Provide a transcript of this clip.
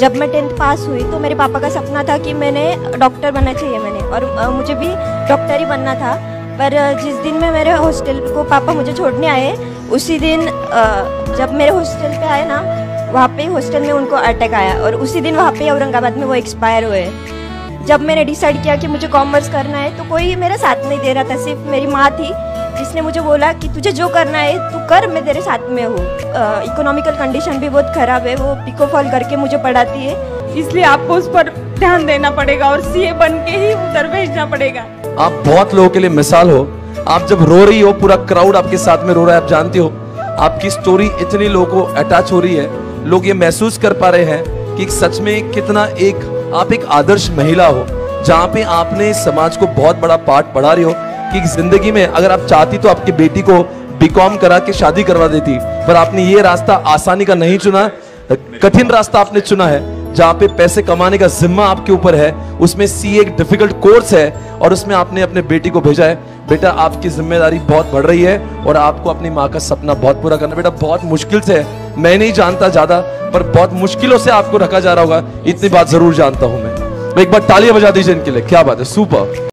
जब मैं tenth pass हुई तो मेरे पापा का सपना था कि मैंने डॉक्टर बनना चाहिए मैंने और मुझे भी डॉक्टर ही बनना था। पर जिस दिन मैं मेरे हॉस्टल को पापा मुझे छोड़ने आए, उसी दिन जब मेरे हॉस्टल पे आए ना, वहाँ पे हॉस्टल में उनको अटैक आया और उसी दिन वहाँ पे औरंगाबाद में वो एक्सपायर हुए। जब मैंने डिसाइड किया कि मुझे कॉमर्स करना है तो कोई मेरा साथ नहीं दे रहा था, सिर्फ़ मेरी माँ थी। जिसने मुझे बोला कि तुझे जो करना है तू कर मैं तेरे साथ में हूँ। इकोनॉमिकल कंडीशन भी बहुत ख़राब है वो पिको फॉल करके मुझे पढ़ाती है। इसलिए आपको उस पर ध्यान देना पड़ेगा और सीए बन के ही उधर भेजना पड़ेगा। आप बहुत लोगों के लिए मिसाल हो। आप जब रो रही हो पूरा क्राउड आपके साथ में रो रहा है आप जानते हो। आपकी स्टोरी इतनी लोगों को अटैच हो रही है। लोग ये महसूस कर पा रहे हैं कि सच में कितना एक आप एक आदर्श महिला हो जहाँ पे आपने समाज को बहुत बड़ा पार्ट पढ़ा रही हो। कि ज़िंदगी में अगर आप चाहती तो आपकी बेटी को बीकॉम करा के शादी करवा देती, पर आपने ये रास्ता आसानी का नहीं चुना। कठिन रास्ता आपने चुना है, जहाँ पे पैसे कमाने का जिम्मा आपके ऊपर है, उसमें सी एक डिफ़िकल्ट कोर्स है, और उसमें आपने अपने बेटी को भेजा है। बेटा, आपकी ज़िम्मेदारी बहुत बढ़ रही है, और आपको अपनी माँ का सपना बहुत पूरा करना बेटा, बहुत मुश्किल से है मैं नहीं जानता ज़्यादा, पर बहुत मुश्किलों से आपको रखा जा रहा होगा, इतनी बात ज़रूर जानता हूँ मैं। एक बार तालियाँ बजा दीजिए इनके लिए, क्या बात है, सुपर।